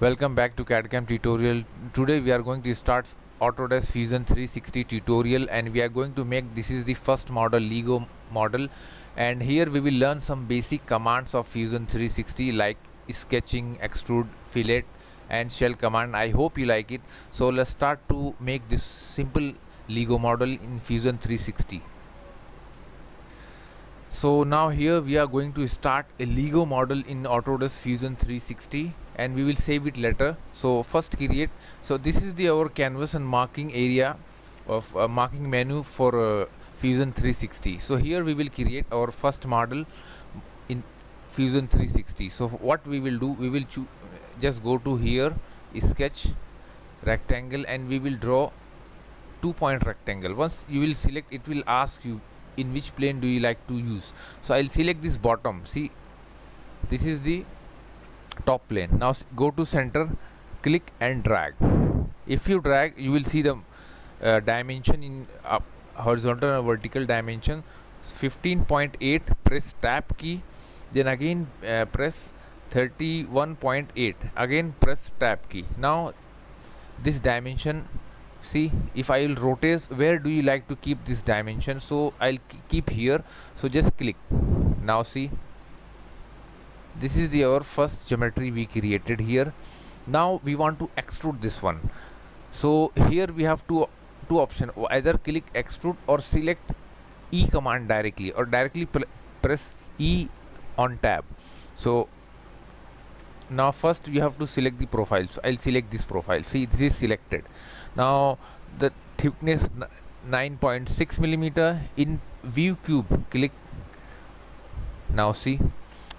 Welcome back to CAD-CAM tutorial. Today we are going to start Autodesk Fusion 360 tutorial and we are going to make this is the first model Lego model and here we will learn some basic commands of Fusion 360 like sketching, extrude, fillet and shell command. I hope you like it. So let's start to make this simple Lego model in Fusion 360 so now here we are going to start a Lego model in Autodesk Fusion 360 and we will save it later. So first create. So this is the our canvas and marking area of uh, marking menu for uh, Fusion 360 so here we will create our first model in Fusion 360 so what we will do we will just go to here sketch rectangle and we will draw two point rectangle. Once you will select it will ask you in which plane do you like to use? So I'll select this bottom. See this is the top plane now go to center click and drag. If you drag you will see the uh, dimension in uh, horizontal and vertical dimension. 15.8 press tab key. Then again uh, press 31.8 again press tab key. Now this dimension see if I will rotate where do you like to keep this dimension? So I'll keep here. So just click. Now see this is the our first geometry we created here. Now we want to extrude this one. So here we have two two option. Either click extrude or select E command directly or directly press E on tab. So now first you have to select the profile. So I'll select this profile. See this is selected. Now the thickness 9.6 millimeter. In view cube click. Now see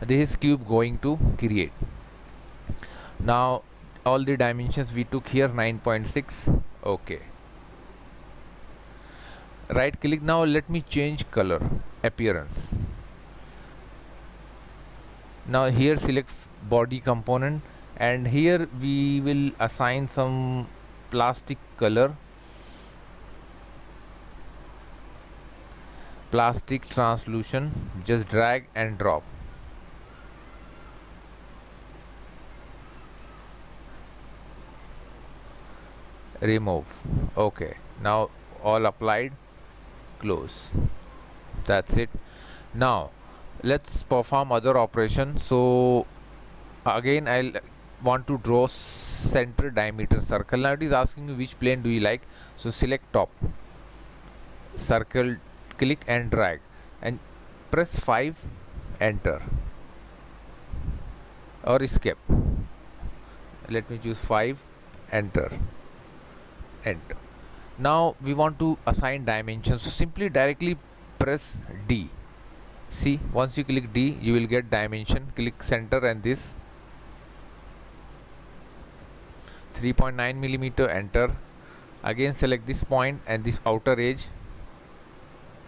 this cube going to create. Now all the dimensions we took here 9.6 okay. Right click now let me change color appearance. Now here select body component and here we will assign some plastic color. Plastic translucent just drag and drop remove. Okay. Now all applied close. That's it. Now let's perform other operation so again I'll want to draw center diameter circle. Now it is asking you which plane do you like. So select top. Circle click and drag. And press 5 enter. Or escape. Let me choose 5 enter enter now we want to assign dimensions. Simply directly press D. See once you click D you will get dimension. Click center and this. 3.9 millimeter enter. Again select this point and this outer edge.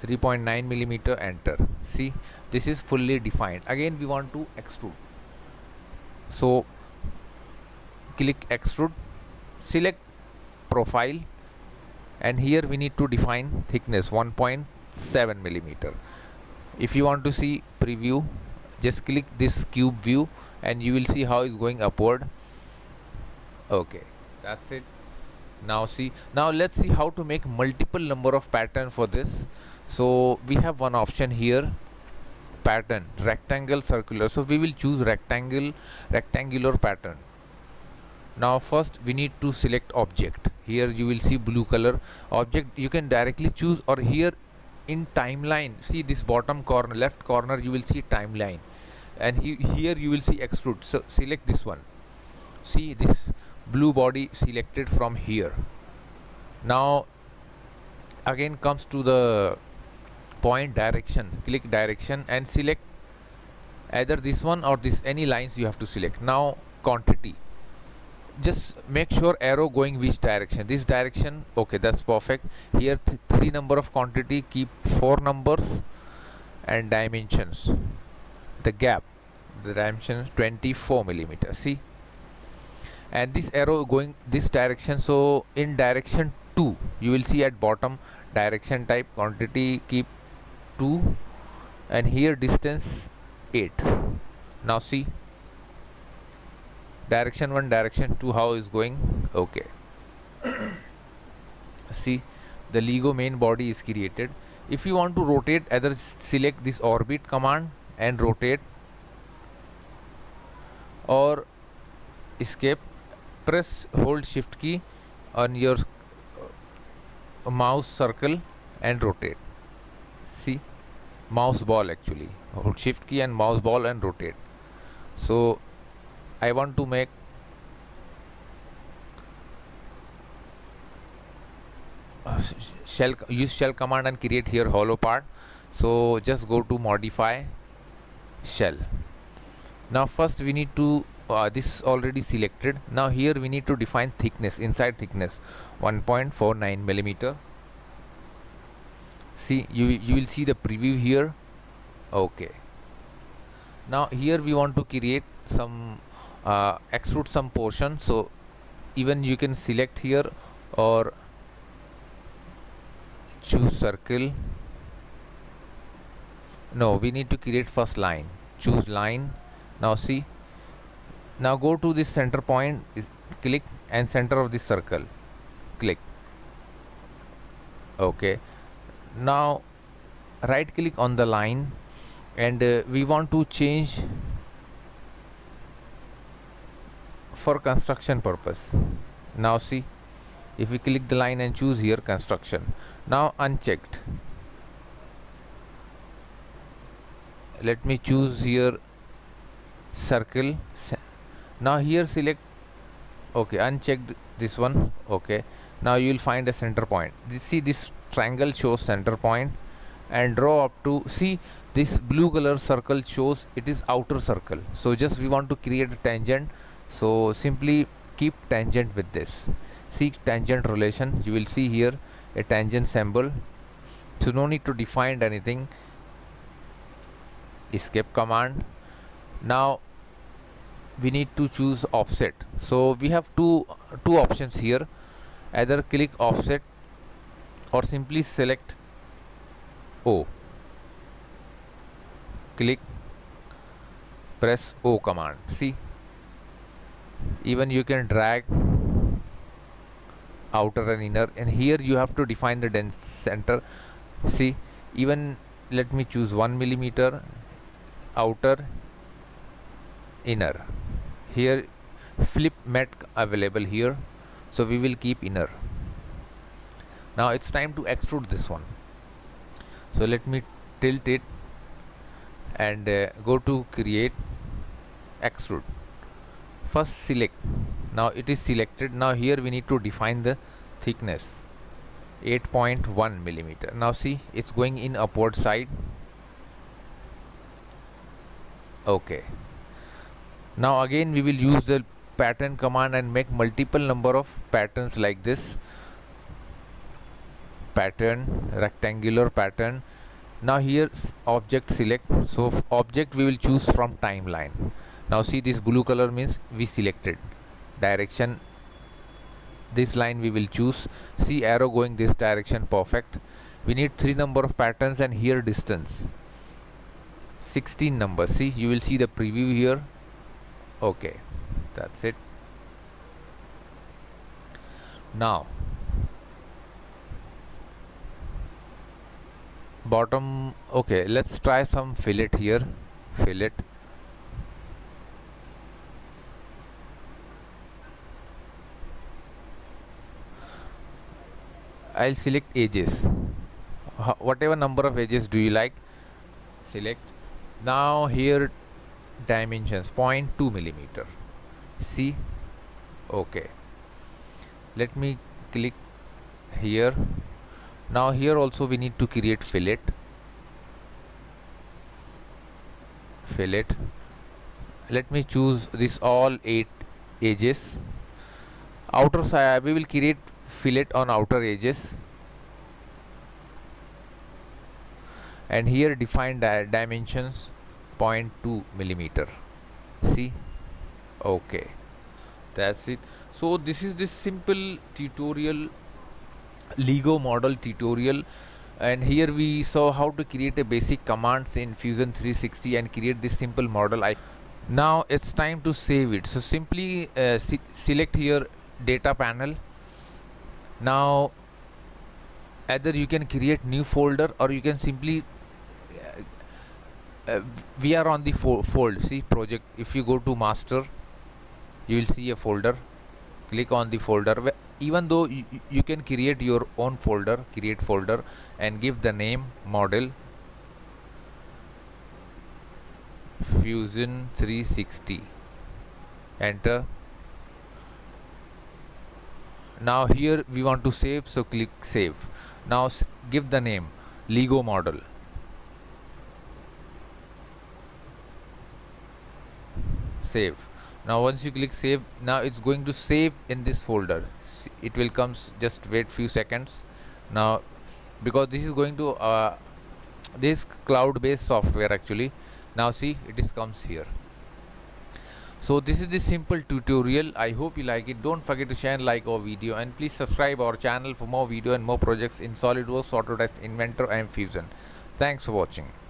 3.9 millimeter enter. See this is fully defined. Again we want to extrude. So click extrude. Select profile. And here we need to define thickness 1.7 millimeter. If you want to see preview just click this cube view and you will see how it's going upward. Okay that's it. Now see now let's see how to make multiple number of pattern for this. So we have one option here pattern rectangle circular. So we will choose rectangle rectangular pattern now first we need to select object. Here you will see blue color. Object you can directly choose or here in timeline see this bottom corner left corner you will see timeline. And he, here you will see extrude. So select this one. See this blue body selected from here. Now again comes to the point direction. Click direction and select either this one or this any lines you have to select. Now quantity just make sure arrow going which direction. This direction okay that's perfect. Here th three number of quantity keep four numbers and dimensions. The gap the dimension 24 millimeter see? And this arrow going this direction so in direction 2 you will see at bottom direction type quantity keep 2 and here distance 8 now see direction 1 direction 2 how is going? Okay. See the lego main body is created. If you want to rotate either select this orbit command and rotate or escape press hold shift key on your uh, mouse circle and rotate. See mouse ball actually. Hold shift key and mouse ball and rotate. So I want to make shell use shell command and create here hollow part. So just go to modify shell. Now first we need to uh, this already selected. Now here we need to define thickness inside thickness 1.49 millimeter. See you you will see the preview here. Okay. Now here we want to create some uh, extrude some portion. So even you can select here or choose circle. No we need to create first line. Choose line. Now see. Now go to this center point. Is, click and center of this circle. Click. Okay. Now right click on the line. And uh, we want to change for construction purpose. Now see if we click the line and choose here construction now unchecked. Let me choose here circle. Now here select okay unchecked this one okay. Now you will find a center point. This, see this triangle shows center point and draw up to see this blue color circle shows it is outer circle. So just we want to create a tangent so simply keep tangent with this. See tangent relation. You will see here a tangent symbol. So no need to define anything. Escape command. Now we need to choose offset. So we have two two options here. Either click offset or simply select O. Click press O command. See even you can drag outer and inner and here you have to define the dense center. See even let me choose 1 millimeter outer inner. Here flip mat available here so we will keep inner. Now it's time to extrude this one. So let me tilt it and uh, go to create extrude first select. Now it is selected. Now here we need to define the thickness. 8.1 millimeter. Now see it's going in upward side. Okay. Now again we will use the pattern command and make multiple number of patterns like this. Pattern rectangular pattern. Now here object select. So object we will choose from timeline now see this blue color means we selected. Direction this line we will choose. See arrow going this direction perfect. We need three number of patterns and here distance. 16 numbers see you will see the preview here. Okay that's it. Now bottom okay let's try some fillet here. Fillet I'll select edges whatever number of edges do you like select. Now here dimensions 0.2 millimeter. See? Okay. Let me click here. Now here also we need to create fillet. Fillet. Let me choose this all eight edges outer side we will create fillet on outer edges. And here define di dimensions 0.2 millimeter. See? Okay. That's it. So this is this simple tutorial lego model tutorial. And here we saw how to create a basic commands in fusion 360 and create this simple model. I now it's time to save it. So simply uh, se select here data panel now either you can create new folder or you can simply uh, we are on the fo fold. See project if you go to master you will see a folder. Click on the folder. Even though you, you can create your own folder create folder and give the name model. Fusion 360 enter now here we want to save so click save. Now give the name lego model. Save. Now once you click save now it's going to save in this folder. It will comes just wait few seconds. Now because this is going to uh, this cloud based software actually. Now see it is comes here so this is the simple tutorial. I hope you like it. Don't forget to share like our video and please subscribe our channel for more video and more projects in solidworks autodesk inventor and fusion. Thanks for watching